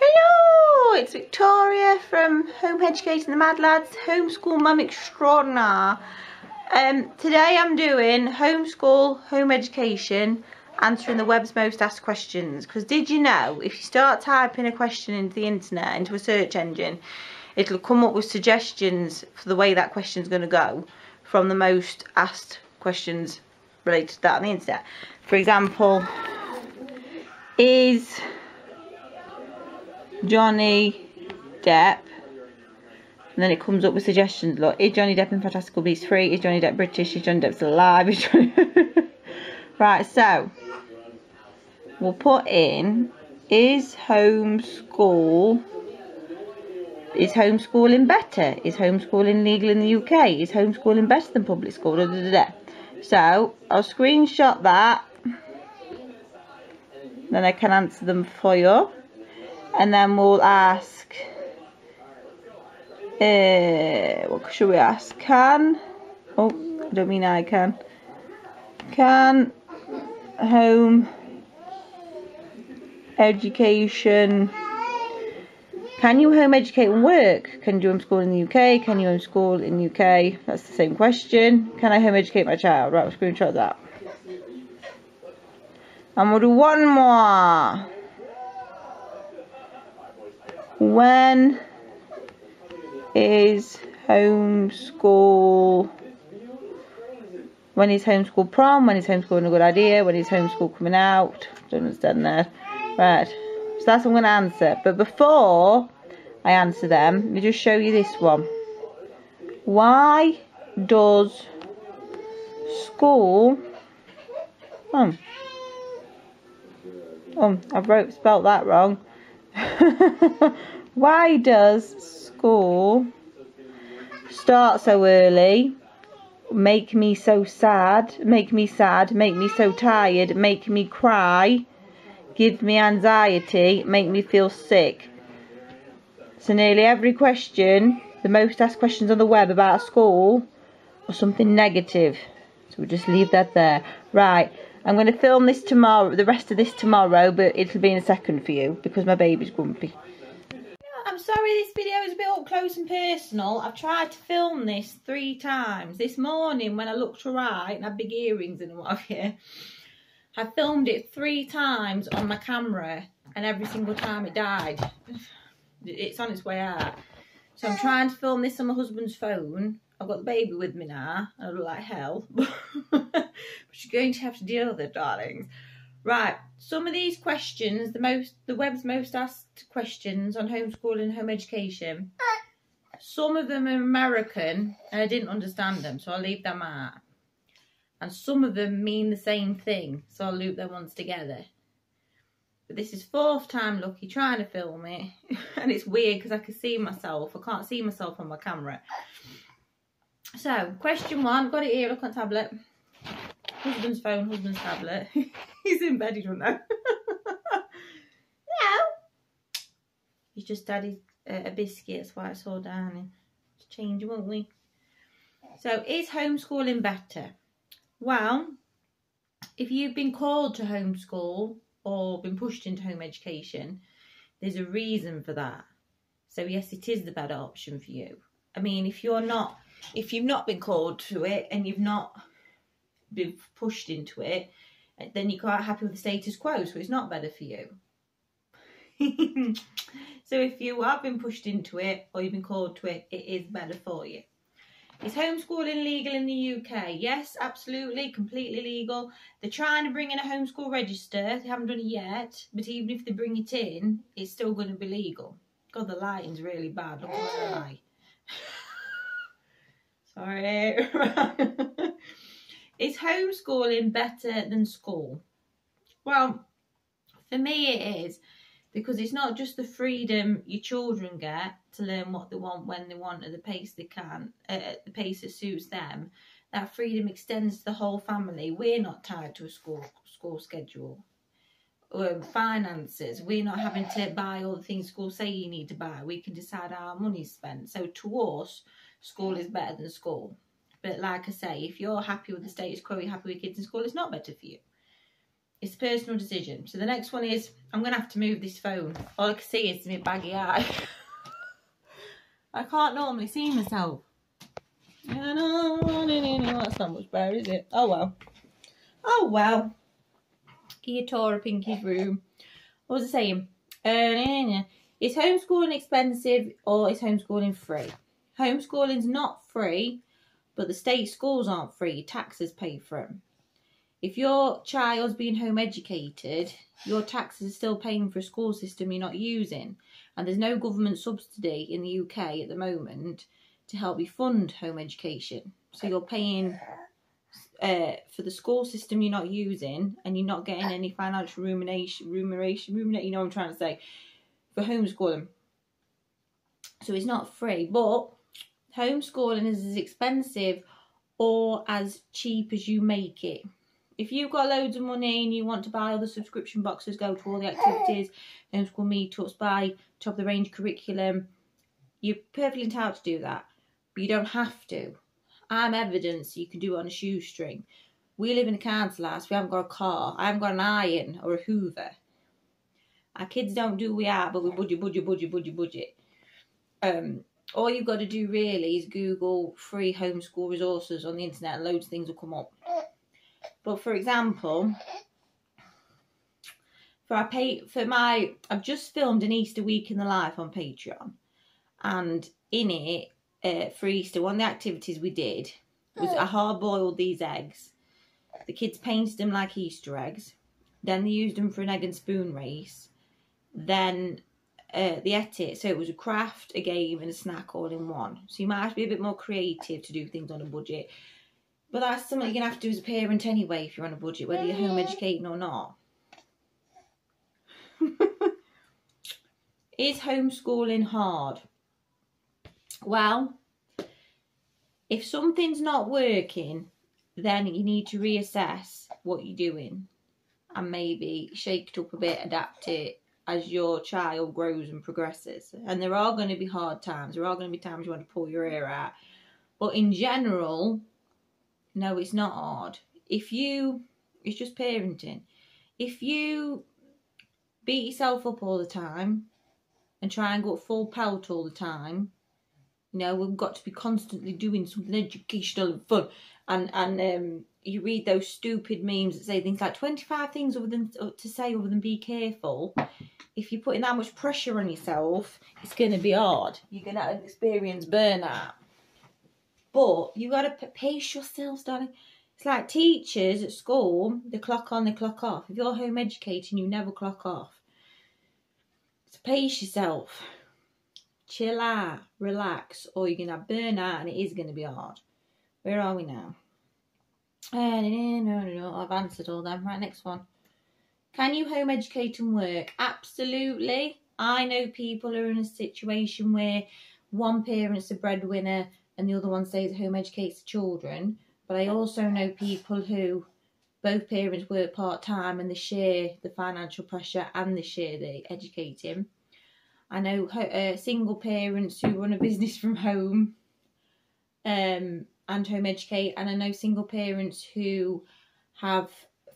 Hello, it's Victoria from Home Educating the Mad Lads, Homeschool Mum Extraordinaire. Um, today I'm doing homeschool, home education, answering the web's most asked questions. Because did you know, if you start typing a question into the internet, into a search engine, it'll come up with suggestions for the way that question's going to go from the most asked questions related to that on the internet. For example, is Johnny Depp and then it comes up with suggestions. Look, is Johnny Depp in Fantastical Beasts 3? Is Johnny Depp British? Is Johnny Depp alive? Johnny... right, so we'll put in is homeschool is homeschooling better? Is homeschooling legal in the UK? Is homeschooling better than public school? Da, da, da, so I'll screenshot that. Then I can answer them for you. And then we'll ask, uh, what should we ask? Can, oh, I don't mean I can. Can home education can you home educate and work? Can you homeschool in the UK? Can you homeschool in the UK? That's the same question. Can I home educate my child? Right, we'll screenshot that. And we'll do one more. When is homeschool when is homeschool prom? When is homeschooling a good idea? When is homeschool coming out? Don't understand that. Right. So that's what I'm going to answer. But before I answer them, let me just show you this one. Why does school... Oh. Oh, I wrote, spelt that wrong. Why does school start so early? Make me so sad, make me sad, make me so tired, make me cry, give me anxiety, make me feel sick. So nearly every question, the most asked questions on the web about school, or something negative. So we'll just leave that there. Right, I'm going to film this tomorrow, the rest of this tomorrow, but it'll be in a second for you because my baby's grumpy. I'm sorry this video is a bit up close and personal. I've tried to film this three times. This morning when I looked right and had big earrings and what have you, I filmed it three times on my camera and every single time it died. It's on its way out. So I'm trying to film this on my husband's phone. I've got the baby with me now. I look like hell. but you're going to have to deal with it, darling. Right, some of these questions, the most, the web's most asked questions on homeschooling and home education, some of them are American and I didn't understand them, so I'll leave them out and some of them mean the same thing so I'll loop them ones together but this is fourth time lucky trying to film it and it's weird because I can see myself I can't see myself on my camera so question one got it here look on tablet. Husband's phone husband's tablet. He's in bed he don't know. No. He's just his, uh, a biscuit that's why it's all down and change won't we? So is homeschooling better? Well, if you've been called to homeschool or been pushed into home education, there's a reason for that. So yes, it is the better option for you. I mean, if you're not, if you've not been called to it and you've not been pushed into it, then you're quite happy with the status quo, so it's not better for you. so if you have been pushed into it or you've been called to it, it is better for you. Is homeschooling legal in the UK? Yes, absolutely, completely legal. They're trying to bring in a homeschool register. They haven't done it yet, but even if they bring it in, it's still going to be legal. God, the lighting's really bad. Look at the light. Sorry. Is homeschooling better than school? Well, for me it is because it's not just the freedom your children get to learn what they want when they want at the pace they can, at the pace that suits them. That freedom extends to the whole family. We're not tied to a school school schedule. Um, finances, we're not having to buy all the things school say you need to buy. We can decide how our money's spent. So to us, school is better than school. But like I say, if you're happy with the status quo, you're happy with kids in school, it's not better for you. It's a personal decision. So the next one is I'm going to have to move this phone. All I can see is my baggy eye. I can't normally see myself. That's not much better, is it? Oh well. Oh well. He tore up Pinky's room. What was I saying? Uh, is homeschooling expensive or is homeschooling free? Homeschooling's not free, but the state schools aren't free. Taxes pay for them. If your child's being home educated, your taxes are still paying for a school system you're not using. And there's no government subsidy in the UK at the moment to help you fund home education. So you're paying uh, for the school system you're not using and you're not getting any financial rumination, rumination, ruminate, you know what I'm trying to say, for homeschooling. So it's not free, but homeschooling is as expensive or as cheap as you make it if you've got loads of money and you want to buy all the subscription boxes, go to all the activities, homeschool me, meetups, buy top of the range curriculum, you're perfectly entitled to do that. But you don't have to. I'm evidence you can do it on a shoestring. We live in a council house, we haven't got a car, I haven't got an iron or a hoover. Our kids don't do we are, but we budget, budget, budget, budget, budget. Um, all you've got to do really is Google free homeschool resources on the internet and loads of things will come up. But for example, for our pay for my I've just filmed an Easter week in the life on Patreon, and in it uh, for Easter, one of the activities we did was I hard boiled these eggs. The kids painted them like Easter eggs. Then they used them for an egg and spoon race. Then uh, they ate. So it was a craft, a game, and a snack all in one. So you might have to be a bit more creative to do things on a budget. But that's something you're going to have to do as a parent anyway if you're on a budget, whether you're home educating or not. Is homeschooling hard? Well, if something's not working, then you need to reassess what you're doing and maybe shake it up a bit, adapt it as your child grows and progresses. And there are going to be hard times. There are going to be times you want to pull your ear out. But in general, no, it's not hard. If you, it's just parenting. If you beat yourself up all the time and try and go full pelt all the time, you know, we've got to be constantly doing something educational and fun. And and um, you read those stupid memes that say things like 25 things other than uh, to say other than be careful. If you're putting that much pressure on yourself, it's going to be hard. You're going to experience burnout. But you got to pace yourselves, darling. It's like teachers at school, the clock on, the clock off. If you're home educating, you never clock off. So pace yourself. Chill out, relax, or you're going to have burnout and it is going to be hard. Where are we now? No, no, no, I've answered all them. Right, next one. Can you home educate and work? Absolutely. I know people are in a situation where one parent's a breadwinner and the other one stays home educates the children. But I also know people who both parents work part time and they share the financial pressure and they share the educating. I know uh, single parents who run a business from home um, and home educate, and I know single parents who have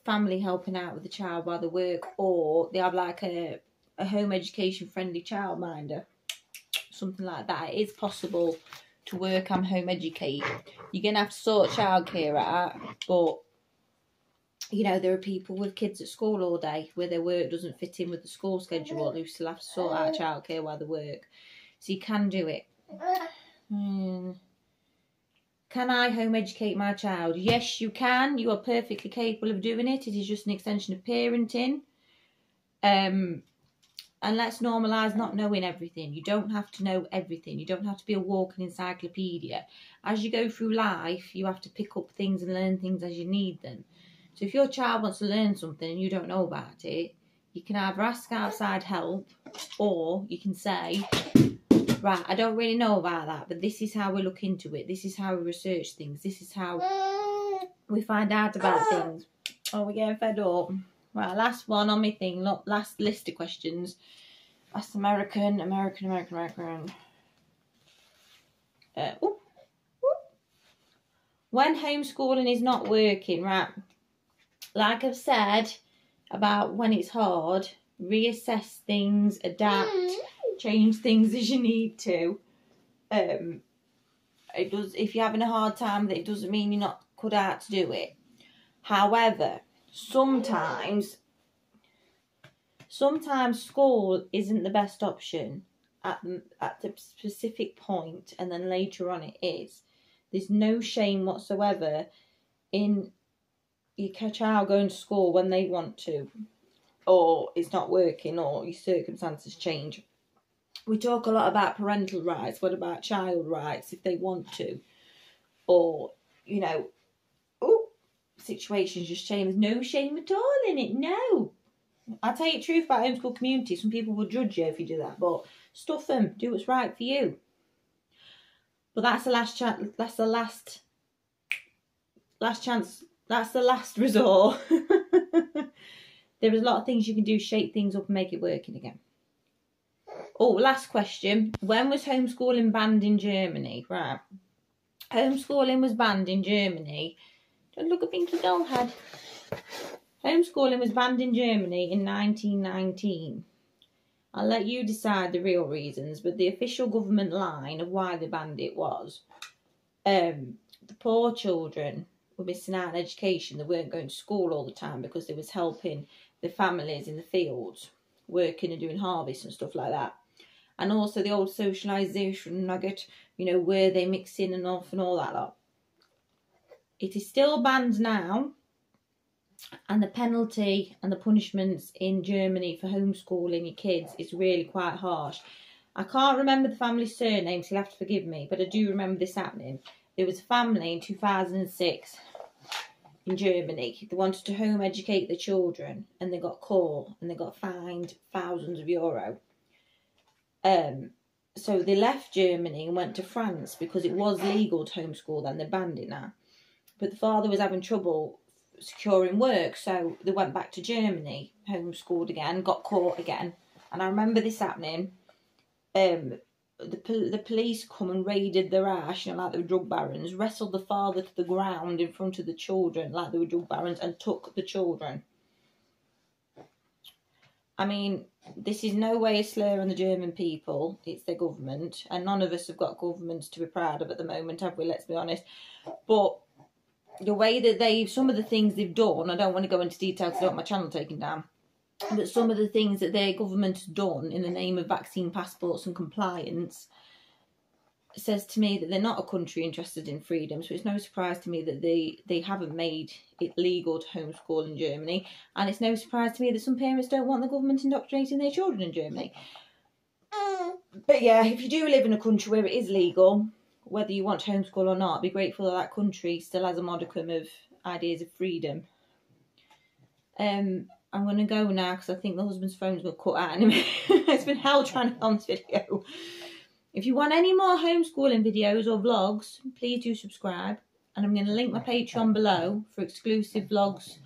family helping out with the child while they work, or they have like a, a home education friendly childminder, something like that. It is possible to work and home educate. You're to have to sort childcare out, but you know, there are people with kids at school all day where their work doesn't fit in with the school schedule who still have to sort out childcare while they work. So you can do it. Hmm. Can I home educate my child? Yes, you can. You are perfectly capable of doing it. It is just an extension of parenting. Um, and let's normalize not knowing everything. You don't have to know everything. You don't have to be a walking encyclopedia. As you go through life, you have to pick up things and learn things as you need them. So if your child wants to learn something and you don't know about it, you can either ask outside help or you can say, right, I don't really know about that, but this is how we look into it. This is how we research things. This is how we find out about things. Oh, we're getting fed up. Right, last one on my thing, last list of questions. Last American, American, American, American. Uh, ooh. When homeschooling is not working, right? Like I've said, about when it's hard, reassess things, adapt, change things as you need to. Um, it does. If you're having a hard time, that it doesn't mean you're not cut out to do it. However, sometimes, sometimes school isn't the best option at the, at the specific point, and then later on it is. There's no shame whatsoever in your child going to school when they want to, or it's not working, or your circumstances change. We talk a lot about parental rights. What about child rights if they want to? Or, you know, oh, situations just shame. There's no shame at all in it. No. I tell you the truth about homeschool community. Some people will judge you if you do that, but stuff them. Do what's right for you. But that's the last chance. That's the last. Last chance. That's the last resort. there is a lot of things you can do, shape things up and make it working again. Oh, last question. When was homeschooling banned in Germany? Right. Homeschooling was banned in Germany. Don't look at Pinky Dollhead. Homeschooling was banned in Germany in 1919. I'll let you decide the real reasons, but the official government line of why they banned it was um, the poor children were missing out on education. They weren't going to school all the time because they was helping the families in the fields, working and doing harvest and stuff like that. And also the old socialisation nugget, you know, where they mix in and off and all that lot. It is still banned now, and the penalty and the punishments in Germany for homeschooling your kids is really quite harsh. I can't remember the family surname, so you'll have to forgive me, but I do remember this happening. There was a family in 2006 in Germany. They wanted to home educate the children and they got caught and they got fined thousands of euro. Um, so they left Germany and went to France because it was legal to homeschool then, they banned it now. But the father was having trouble securing work, so they went back to Germany, homeschooled again, got caught again. And I remember this happening. Um, the the police come and raided their ash, you know, like they were drug barons, wrestled the father to the ground in front of the children, like they were drug barons, and took the children. I mean, this is no way a slur on the German people. It's their government, and none of us have got governments to be proud of at the moment, have we? Let's be honest. But the way that they've, some of the things they've done, I don't want to go into detail because I don't want my channel taken down but some of the things that their government has done in the name of vaccine passports and compliance says to me that they're not a country interested in freedom. So it's no surprise to me that they, they haven't made it legal to homeschool in Germany. And it's no surprise to me that some parents don't want the government indoctrinating their children in Germany. But yeah, if you do live in a country where it is legal, whether you want to homeschool or not, be grateful that that country still has a modicum of ideas of freedom. Um, I'm going to go now because I think the husband's phone's got cut out it's been hell trying to film this video. If you want any more homeschooling videos or vlogs, please do subscribe. And I'm going to link my Patreon below for exclusive vlogs,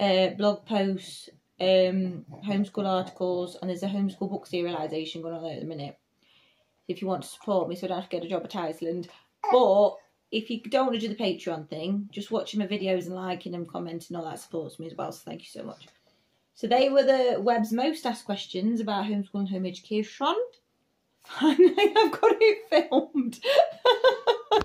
uh, blog posts, um, homeschool articles, and there's a homeschool book serialisation going on at the minute. If you want to support me so I don't have to get a job at Iceland. But if you don't want to do the Patreon thing, just watching my videos and liking them, commenting, all that supports me as well. So thank you so much. So they were the web's most asked questions about homeschool and home education. Finally, I've got it filmed.